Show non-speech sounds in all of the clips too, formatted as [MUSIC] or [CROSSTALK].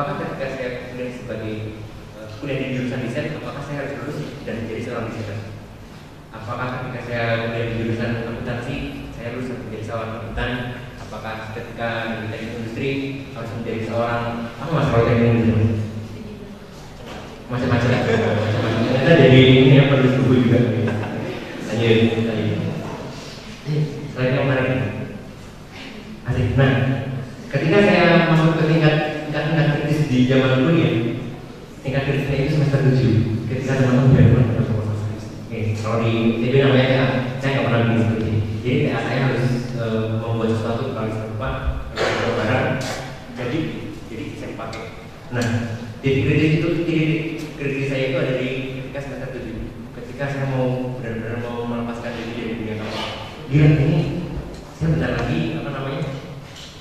apakah ketika saya kuliah sebagai uh, kuliah di jurusan desain apakah saya harus lulus dan menjadi seorang desainer? Apakah ketika saya kuliah di jurusan akuntansi saya dan menjadi seorang akuntan? Apakah ketika di industri harus menjadi seorang apa masalah teknik industri macam-macam. Macam-macam. Ternyata jadi ini yang perlu buku juga. Lanjut lanjut. Selain yang menarik asik nah ketika saya masuk ke tingkat tingkat tingkat kritis di zaman kuliah tingkat kritisnya itu semester 7 ketika teman-teman biar teman pada semester Oke, kalau di TB namanya TA, saya nggak pernah bikin seperti ini. Jadi TA saya harus e, membuat sesuatu kali kalau barang, jadi jadi saya dipakai. Nah, titik kritis itu titik kritis saya itu ada di ketika semester 7 ketika saya mau benar-benar mau melepaskan diri dari dunia kapal. Gila ini saya bentar lagi apa namanya?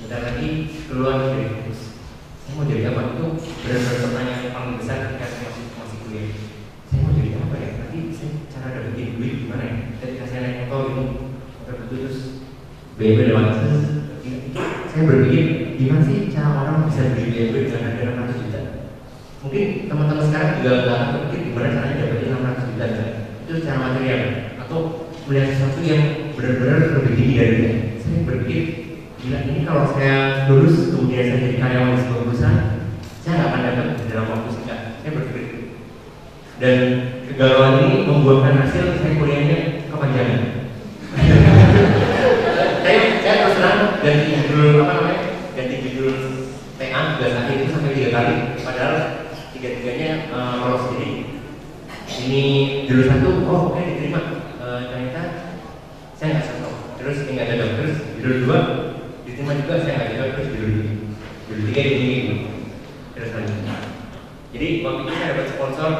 Bentar lagi keluar dari kampus. Saya mau jadi apa? Itu benar-benar pertanyaan yang paling besar ketika saya masih masih kuliah. Saya mau jadi apa ya? Nanti saya cara dapetin duit gimana ya? Ketika saya naik motor itu motor itu terus BMW lewat saya berpikir gimana sih cara orang bisa beli BMW dengan harga 600 juta? Mungkin teman-teman sekarang juga nggak berpikir gimana caranya dapetin 600 juta ya? Itu secara material atau melihat sesuatu yang benar-benar lebih tinggi dari. Saya berpikir gila ini kalau saya lulus kemudian saya jadi karyawan di sebuah perusahaan, saya nggak akan dapat dalam waktu singkat. Saya berpikir itu. Dan kegalauan ini membuahkan hasil saya kuliahnya kepanjangan. [LAUGHS] saya saya terus terang ganti judul apa namanya ganti judul TA dan akhir itu sampai tiga kali padahal tiga tiganya uh, lolos jadi ini judul satu oh oke diterima uh, ternyata saya nggak cocok terus ini nggak cocok terus judul dua diterima juga saya nggak cocok terus judul tiga judul tiga ini gitu terus lanjut jadi waktu itu saya dapat sponsor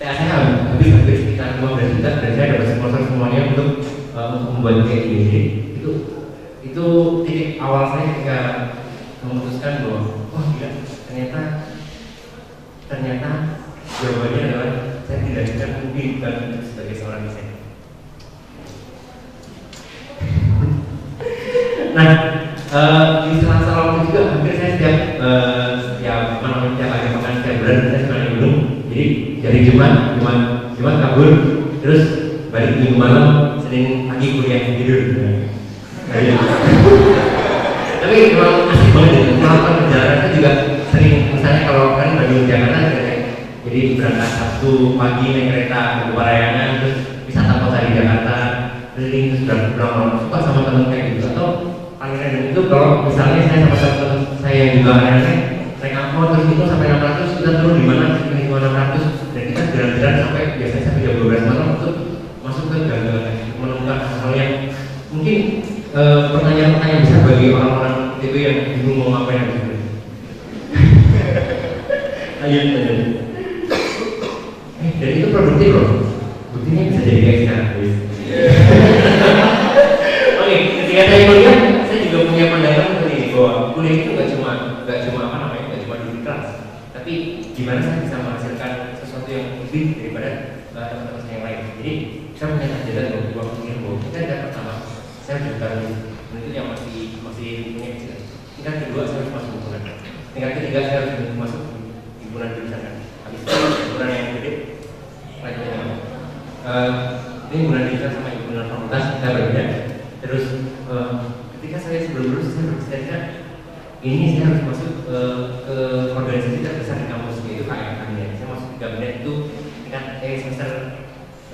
TA saya habis habis sekitar 15 juta dan saya dapat sponsor semuanya untuk uh, membuat kayak gini jadi itu itu titik awal saya ketika memutuskan bahwa wah gila ternyata ternyata jawabannya adalah saya tidak bisa mungkin bukan sebagai seorang desain [LAUGHS] nah uh, di sela-sela waktu juga hampir saya setiap uh, setiap namanya setiap hari makan setiap bulan saya suka naik gunung jadi dari Jumat Jumat Jumat kabur terus balik minggu malam Senin pagi kuliah tidur nah, iya. Jadi berangkat Sabtu pagi naik kereta ke Parayangan terus wisata kota di Jakarta keliling terus berangkat suka sama teman kayak gitu. Atau paling random itu kalau misalnya saya sama teman saya yang juga aneh naik angkot terus itu sampai 600 kita turun di mana? Di cuma 600 dan kita jalan-jalan sampai biasanya sampai jam 12 malam untuk masuk ke gang-gang menemukan hal-hal yang mungkin eh, pertanyaan-pertanyaan besar bagi orang-orang itu yang bingung mau ngapain gitu. lanjut lanjut eh dan itu produktif loh buktinya bisa jadi kayak sekarang guys oke ketika saya kuliah saya juga punya pandangan seperti ini bahwa kuliah itu gak cuma gak cuma apa namanya gak cuma di kelas. Tapi gimana saya bisa menghasilkan sesuatu yang lebih daripada uh, teman-teman saya yang lain? Jadi saya punya ajaran bahwa waktu ini bahwa kita ada pertama saya bukan itu yang masih masih punya kecil tingkat kedua saya harus masuk himpunan tingkat ketiga saya harus masuk himpunan jurusan habis itu himpunan yang gede lanjutnya uh, ini himpunan jurusan sama himpunan fakultas kita berbeda terus uh, ketika saya sebelum lulus saya berpikir ini saya harus masuk uh, ke organisasi terbesar di kampus yaitu KM kabinet saya masuk ke kabinet itu tingkat eh semester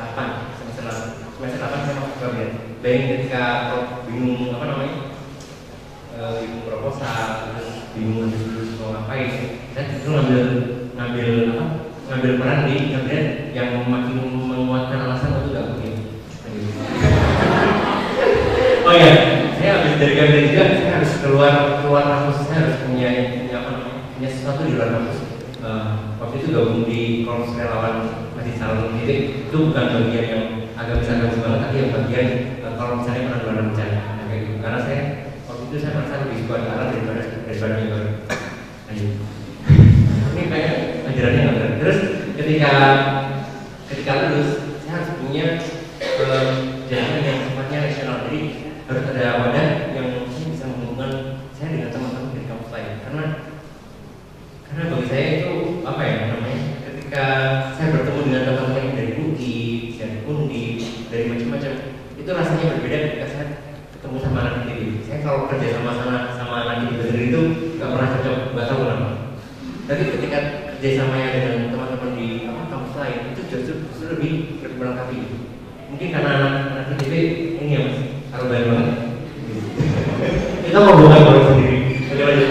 8 semester 8 semester 8 saya masuk ke kabinet. Bayangin ketika bingung apa namanya uh, bingung proposal terus bingung terus mau ngapain saya justru ngambil ngambil apa ngambil peran di kabinet yang makin menguatkan alasan untuk gak mungkin. [LAUGHS] Oh iya saya habis dari kabinet juga saya harus keluar kampus saya harus punya punya apa punya sesuatu di luar kampus. Uh, waktu itu gabung di korps relawan masih salon itu itu bukan bagian yang agak bisa agak banget tapi yang bagian uh, kalau misalnya penanggulangan bencana kayak gitu. Karena saya waktu itu saya merasa lebih suka di alam daripada daripada lanjut. Ini kayak ajarannya nggak terus ketika ketika lulus saya harus punya uh, jalan yang sifatnya rasional jadi harus ada wadah yang mungkin bisa menghubungkan saya dengan teman-teman dari kampus lain karena saya itu apa ya namanya ketika saya bertemu dengan teman-teman yang dari UI dari Undi dari macam-macam itu rasanya berbeda ketika saya ketemu sama anak ITB saya kalau kerja sama sama sama anak ITB sendiri itu nggak pernah cocok nggak tahu kenapa. Tapi ketika kerja samanya dengan teman-teman di apa kampus lain itu justru, justru lebih melengkapi mungkin karena anak anak ITB ini ya mas arogan banget. Kita mau bukan orang sendiri. Oke, lanjut.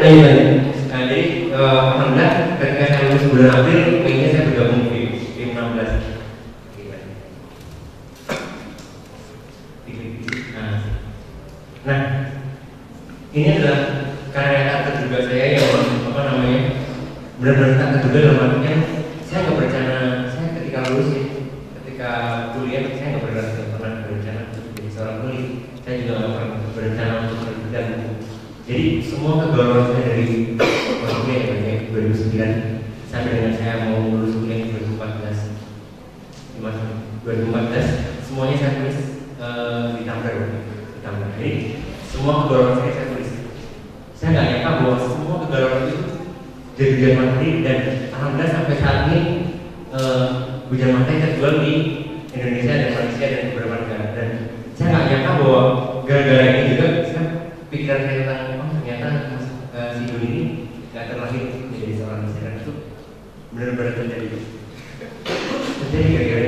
Lanjut, lanjut. Nah, jadi eh, alhamdulillah ketika saya lulus bulan April, Nah, ini adalah karya tak terduga saya yang apa namanya benar-benar tak terduga dalam artian saya nggak berencana saya ketika lulus ya, ketika kuliah saya nggak nggak pernah berencana untuk jadi seorang penulis saya juga nggak pernah berencana untuk menerbitkan jadi semua kegalauan saya dari kuliah ya banyak 2009 sampai dengan saya mau lulus kuliah di 2014 di masa 2014 semuanya saya tulis Tumblr di Tumblr jadi semua kegalauan saya saya tulis. Saya nggak nyangka bahwa semua kegalauan itu jadi hujan materi dan alhamdulillah sampai saat ini eh, hujan materi terjual di Indonesia dan Malaysia dan beberapa negara. Dan saya nggak nyangka bahwa gara-gara ini juga saya pikiran saya tentang oh ternyata mas, eh, si Doni ini nggak terlahir menjadi seorang desainer. Itu benar-benar terjadi. Terjadi gara-gara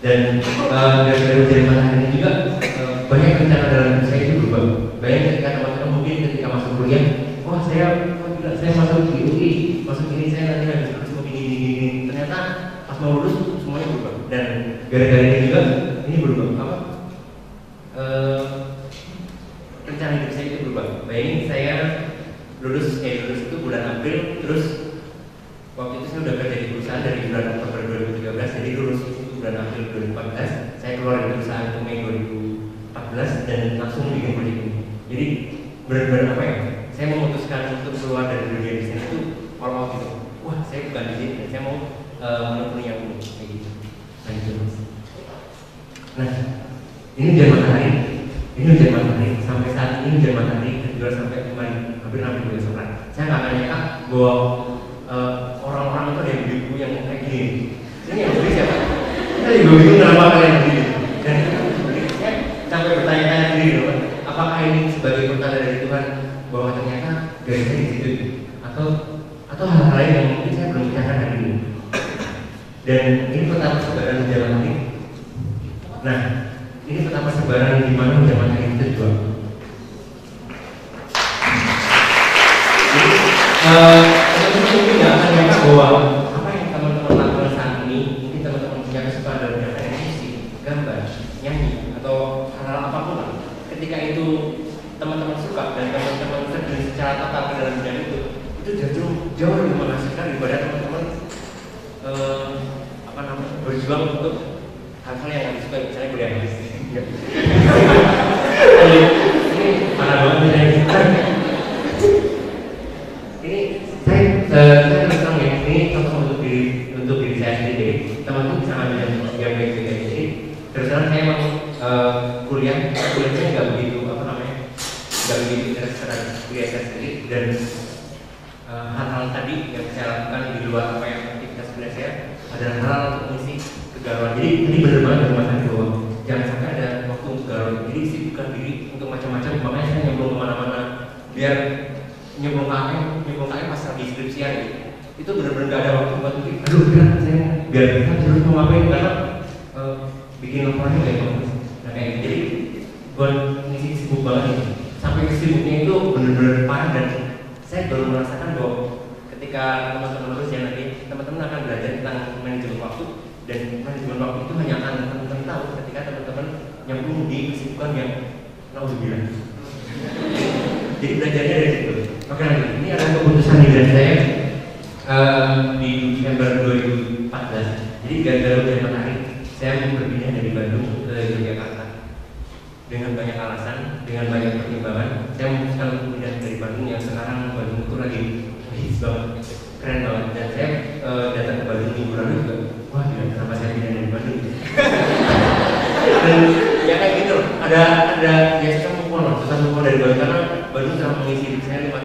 dan gara-gara hujan materi ini juga eh, banyak rencana dalam saya itu berubah. Banyak ketika teman-teman mungkin ketika masuk kuliah wah saya wah gila, saya masuk di UI masuk ini saya nanti harus harus begini gini, gini. ternyata pas mau lulus semuanya berubah. Dan gara-gara ini juga ini berubah. Apa? Eh, rencana hidup saya itu berubah. Bayangin saya lulus eh lulus itu bulan April terus waktu itu saya udah kerja di perusahaan dari bulan Oktober 2013 jadi lulus itu bulan April 2014 saya keluar dari perusahaan itu Mei 2014 dan langsung bikin proyek ini. Jadi benar-benar apa ya saya memutuskan untuk keluar dari dunia desain itu all out gitu. Wah saya bukan di sini saya mau uh, menekuni yang ini kayak gitu. Lanjut mas. Nah ini hujan matahari. Ini hujan matahari. Sampai saat ini hujan matahari terjual sampai kemarin hampir hampir dua sebelah saya nggak akan nyangka bahwa eh, orang-orang itu ada yang buku yang kayak gini. Ini yang beli siapa kita juga bingung kenapa kalian beli dan saya sampai bertanya-tanya sendiri loh apakah ini sebagai pertanda dari Tuhan bahwa ternyata garisnya di situ atau atau hal-hal lain yang mungkin saya belum bicarakan hari ini? Dan ini pertama sebaran jalan ini. Nah ini pertama sebaran di mana hujan matahari itu terjual gambar, nyanyi atau hal-hal apa pun lah. Ketika itu teman-teman suka dan teman-teman terjun secara total ke dalam bidang itu, itu justru jauh lebih menghasilkan daripada teman-teman eh, apa namanya berjuang untuk hal-hal yang disukai misalnya kuliah ini parah banget nih saya ini saya eh, saya terus terang ya ini contoh untuk diri untuk diri saya sendiri teman-teman bisa ngambil yang yang baik-baik aja jadi terus terang saya emang eh, kuliah kuliahnya nggak begitu apa namanya nggak begitu interest terhadap kuliah saya sendiri dan eh, hal-hal tadi yang saya lakukan di luar apa yang aktivitas kuliah saya adalah hal untuk mengisi kegalauan jadi ini benar banget dari mas jangan sampai ada waktu untuk galau jadi sibukkan diri untuk macam-macam. Makanya saya nyemplung ke mana-mana biar nyemplung KM nyemplung KM pas lagi skripsian gitu. itu benar-benar gak ada waktu buat mikir aduh kan saya biar bisa terus mau ngapain? Karena eh, bikin laporannya kayak bagus nah kayak jadi buat ngisi sibuk banget sampai ke sibuknya itu benar-benar parah dan saya baru merasakan bahwa ketika teman-teman ya nanti teman-teman akan belajar tentang manajemen waktu dan manajemen waktu itu hanya akan teman-teman tahu ketika teman-teman nyemplung di kesibukan yang nauzubillah jadi belajarnya dari situ. Oke nanti ini adalah keputusan hidran saya eh, di Desember 2014 jadi gara-gara hujan matahari saya mau berpindah dari Bandung ke Yogyakarta. Dengan banyak alasan dengan banyak pertimbangan saya memutuskan untuk pindah dari Bandung yang sekarang Bandung itu lagi hits banget. Keren banget dan saya eh, datang ke Bandung minggu lalu juga. Wah gila kenapa saya pindah dari Bandung? [LAUGHS] Dan ya kayak gitu. Ada ada